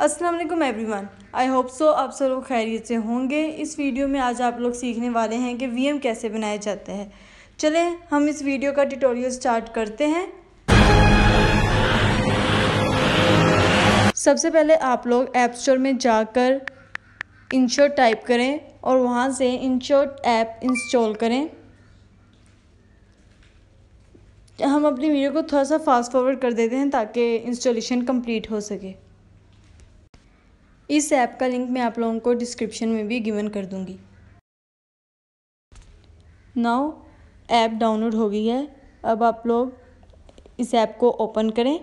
अस्सलाम वालेकुम एवरीवन। आई hope so आप सब लोग खैरियत से होंगे। इस वीडियो में आज आप लोग सीखने वाले हैं कि वीएम कैसे बनाए जाते हैं। चलें, हम इस वीडियो का ट्यूटोरियल स्टार्ट करते हैं। सबसे पहले आप लोग ऐप स्टोर में जाकर इंश्योर टाइप करें और वहाँ से इंश्योर ऐप इंस्टॉल करें। हम अपनी वीडियो को थोड़ा सा फास्ट फॉरवर्ड कर देते हैं ताकि इंस्टॉलेशन कंप्लीट हो सके। इस ऐप का लिंक मैं आप लोगों को डिस्क्रिप्शन में भी गिवन कर दूँगी। नाउ, ऐप डाउनलोड हो गई है। अब आप लोग इस ऐप को ओपन करें,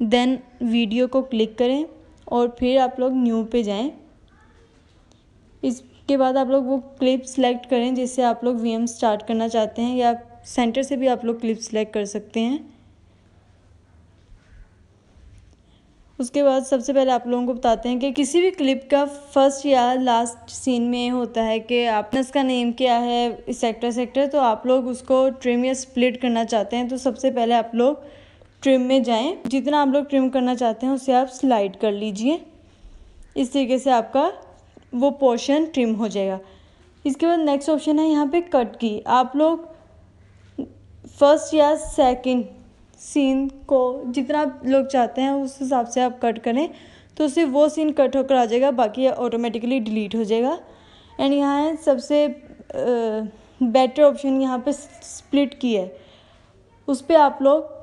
देन वीडियो को क्लिक करें और फिर आप लोग न्यू पे जाएँ। इसके बाद आप लोग वो क्लिप सेलेक्ट करें जिससे आप लोग वीएम स्टार्ट करना चाहते हैं या सेंटर से भी आप लोग क्लिप सेलेक्ट कर सकते हैं। उसके बाद सबसे पहले आप लोगों को बताते हैं कि किसी भी क्लिप का फ़र्स्ट या लास्ट सीन में होता है कि आपने उसका नेम क्या है, इस सेक्टर सेक्टर तो आप लोग उसको ट्रिम या स्प्लिट करना चाहते हैं तो सबसे पहले आप लोग ट्रिम में जाएँ। जितना आप लोग ट्रिम करना चाहते हैं, उसे आप स्लाइड कर लीजिए। इस तरीके से आपका वो पोर्शन ट्रिम हो जाएगा। इसके बाद नेक्स्ट ऑप्शन है यहाँ पे कट की। आप लोग फ़र्स्ट या सेकंड सीन को जितना लोग चाहते हैं उस हिसाब से आप कट करें तो सिर्फ़ वो सीन कट होकर आ जाएगा, बाकी ऑटोमेटिकली डिलीट हो जाएगा। एंड यहाँ है सबसे बेटर ऑप्शन यहाँ पे स्प्लिट की है। उस पर आप लोग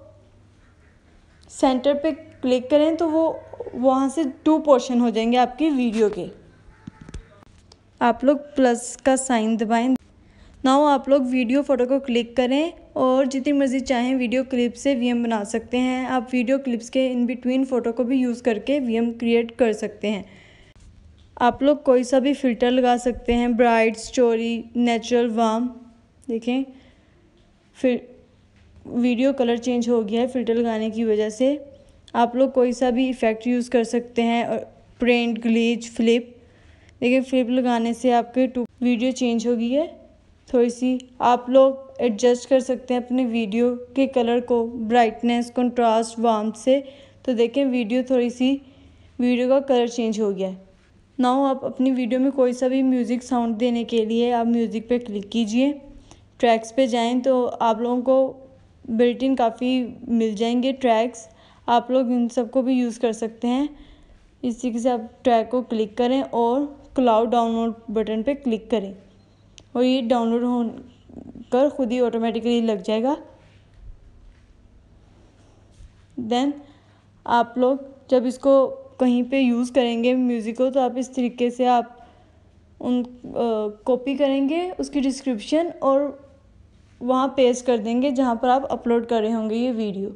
सेंटर पे क्लिक करें तो वो, वहाँ से टू पोर्शन हो जाएँगे आपकी वीडियो के। आप लोग प्लस का साइन दबाएँ। नाउ आप लोग वीडियो फ़ोटो को क्लिक करें। और जितनी मर्ज़ी चाहें वीडियो क्लिप से वीएम बना सकते हैं। आप वीडियो क्लिप्स के इन बिटवीन फ़ोटो को भी यूज़ करके वीएम क्रिएट कर सकते हैं। आप लोग कोई सा भी फ़िल्टर लगा सकते हैं ब्राइट स्टोरी नेचुरल, वाम। देखें, फिर वीडियो कलर चेंज हो गया है फ़िल्टर लगाने की वजह से। आप लोग कोई सा भी इफ़ेक्ट यूज़ कर सकते हैं और प्रिंट, ग्लीच, फ्लिप। देखिए फ्लिप लगाने से आपके टू वीडियो चेंज हो गई है। थोड़ी सी आप लोग एडजस्ट कर सकते हैं अपने वीडियो के कलर को ब्राइटनेस कंट्रास्ट वार्म से। तो देखें, वीडियो थोड़ी सी, वीडियो का कलर चेंज हो गया है। नाउ आप अपनी वीडियो में कोई सा भी म्यूज़िक साउंड देने के लिए आप म्यूज़िक पे क्लिक कीजिए। ट्रैक्स पे जाएँ तो आप लोगों को बिल्टिन काफ़ी मिल जाएँगे ट्रैक्स आप लोग इन सबको भी यूज़ कर सकते हैं। इस तरीके से आप ट्रैक को क्लिक करें और क्लाउड डाउनलोड बटन पे क्लिक करें। और ये डाउनलोड हो कर खुद ही ऑटोमेटिकली लग जाएगा। देन आप लोग जब इसको कहीं पे यूज़ करेंगे म्यूज़िक को तो आप इस तरीके से आप उन कॉपी करेंगे उसकी डिस्क्रिप्शन और वहाँ पेस्ट कर देंगे जहाँ पर आप अपलोड कर रहे होंगे ये वीडियो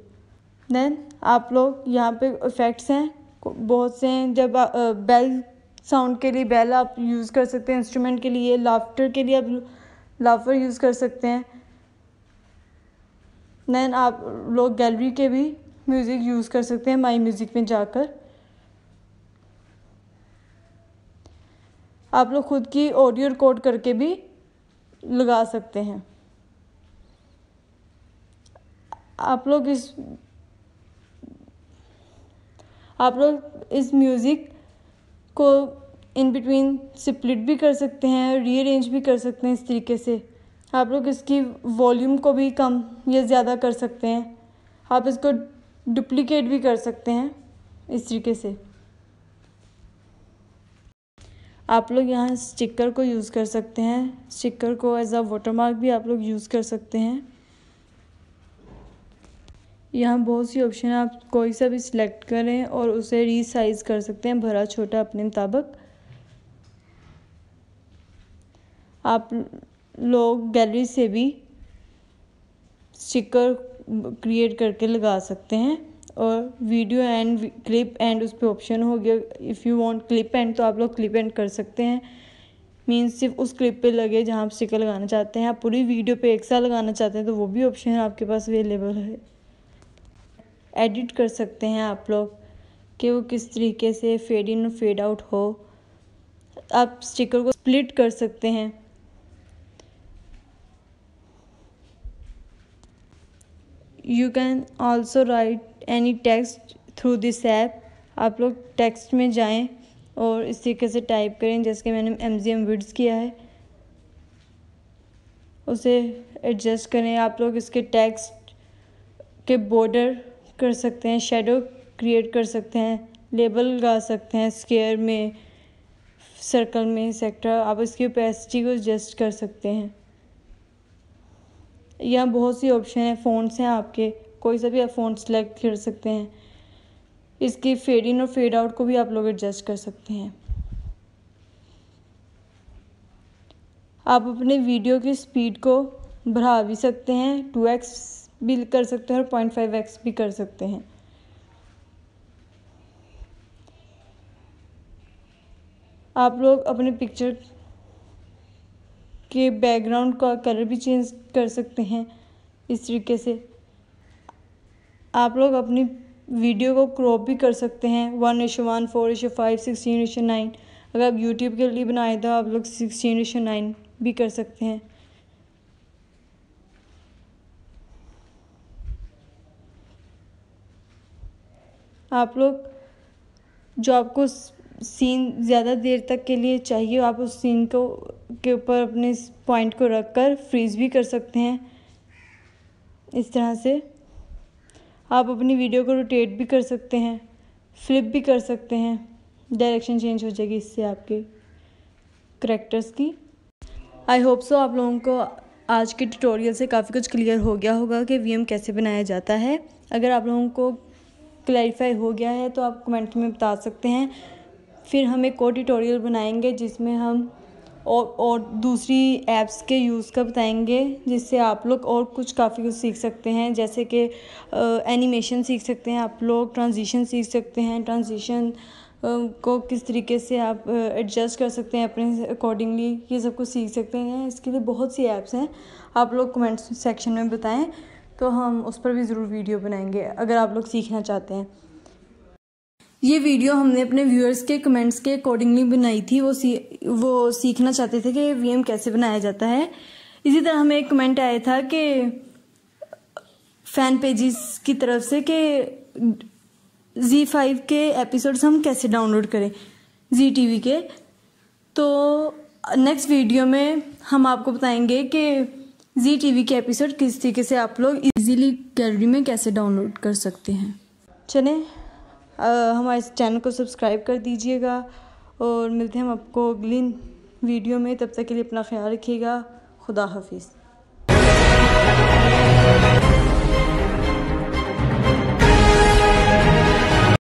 देन आप लोग यहाँ पे इफ़ेक्ट्स हैं बहुत से हैं जब आ, बेल साउंड के लिए बेल आप यूज़ कर सकते हैं इंस्ट्रूमेंट के लिए लाफ्टर के लिए आप लाफर यूज़ कर सकते हैं। दैन आप लोग गैलरी के भी म्यूज़िक यूज़ कर सकते हैं माई म्यूज़िक में जाकर। आप लोग खुद की ऑडियो रिकॉर्ड करके भी लगा सकते हैं। आप लोग इस, आप लोग इस म्यूज़िक को इन बिटवीन स्प्लिट भी कर सकते हैं रीअरेंज भी कर सकते हैं इस तरीके से। आप लोग इसकी वॉल्यूम को भी कम या ज़्यादा कर सकते हैं। आप इसको डुप्लीकेट भी कर सकते हैं इस तरीके से। आप लोग यहाँ स्टिकर को यूज़ कर सकते हैं। स्टिकर को एज अ वाटरमार्क भी आप लोग यूज़ कर सकते हैं। यहाँ बहुत सी ऑप्शन है। आप कोई सा भी सिलेक्ट करें और उसे रीसाइज कर सकते हैं, भरा छोटा अपने मुताबिक। आप लोग गैलरी से भी स्टिकर क्रिएट करके लगा सकते हैं और वीडियो एंड क्लिप एंड उस पर ऑप्शन हो गया। If you want clip and तो आप लोग क्लिप एंड कर सकते हैं। मीन्स सिर्फ़ उस क्लिप पे लगे जहाँ आप स्टिकर लगाना चाहते हैं। आप पूरी वीडियो पे एक साथ लगाना चाहते हैं तो वो भी ऑप्शन आपके पास अवेलेबल है। एडिट कर सकते हैं आप लोग कि वो किस तरीके से फेड इन फेड आउट हो। आप स्टिकर को स्प्लिट कर सकते हैं। You can also write any text through this app आप लोग टेक्स्ट में जाएँ और इस तरीके से टाइप करें, जैसे कि मैंने एम जी एम विड्स किया है। उसे एडजस्ट करें। आप लोग इसके टेक्स्ट के बॉर्डर कर सकते हैं शेडो क्रिएट कर सकते हैं लेबल लगा सकते हैं स्केयर में सर्कल में सेक्टर आप इसकी ओपेसिटी को एडजस्ट कर सकते हैं। यहाँ बहुत सी ऑप्शन है फ़ोन्स हैं आपके, कोई सा भी आप फ़ोन सेलेक्ट कर सकते हैं। इसकी फेड इन और फेड आउट को भी आप लोग एडजस्ट कर सकते हैं। आप अपने वीडियो की स्पीड को बढ़ा भी सकते हैं टू एक्स भी कर सकते हैं और पॉइंट फाइव एक्स भी कर सकते हैं। आप लोग अपने पिक्चर के बैकग्राउंड का कलर भी चेंज कर सकते हैं इस तरीके से। आप लोग अपनी वीडियो को क्रॉप भी कर सकते हैं। One is to one four is to five sixteen is to nine अगर आप यूट्यूब के लिए बनाए तो आप लोग सिक्सटीन इशो नाइन भी कर सकते हैं। आप लोग जो आपको सीन ज़्यादा देर तक के लिए चाहिए, आप उस सीन को के ऊपर अपने इस पॉइंट को रख कर फ्रीज़ भी कर सकते हैं। इस तरह से आप अपनी वीडियो को रोटेट भी कर सकते हैं फ्लिप भी कर सकते हैं। डायरेक्शन चेंज हो जाएगी इससे आपके करेक्टर्स की। आई होप सो आप लोगों को आज के ट्यूटोरियल से काफ़ी कुछ क्लियर हो गया होगा कि वीएम कैसे बनाया जाता है। अगर आप लोगों को क्लैरिफाई हो गया है तो आप कमेंट में बता सकते हैं। फिर हम एक और ट्यूटोरियल बनाएँगे जिसमें हम और और दूसरी ऐप्स के यूज़ का बताएँगे, जिससे आप लोग और कुछ काफ़ी कुछ सीख सकते हैं। जैसे कि एनिमेशन सीख सकते हैं आप लोग ट्रांजिशन सीख सकते हैं। ट्रांजिशन को किस तरीके से आप एडजस्ट कर सकते हैं अपने अकॉर्डिंगली ये सब कुछ सीख सकते हैं। इसके लिए बहुत सी ऐप्स हैं, आप लोग कमेंट सेक्शन में बताएँ तो हम उस पर भी ज़रूर वीडियो बनाएँगे, अगर आप लोग सीखना चाहते हैं। ये वीडियो हमने अपने व्यूअर्स के कमेंट्स के अकॉर्डिंगली बनाई थी। वो सी, वो सीखना चाहते थे कि वीएम कैसे बनाया जाता है। इसी तरह हमें एक कमेंट आया था कि फ़ैन पेजेस की तरफ़ से कि जी फाइव के एपिसोड्स हम कैसे डाउनलोड करें जी टीवी के। तो नेक्स्ट वीडियो में हम आपको बताएँगे कि जी टीवी के एपिसोड किस तरीके से आप लोग इजीली गैलरी में कैसे डाउनलोड कर सकते हैं। चलें। हमारे चैनल को सब्सक्राइब कर दीजिएगा और मिलते हैं हम आपको अगली वीडियो में, तब तक के लिए अपना ख्याल रखिएगा। खुदा हाफिज़।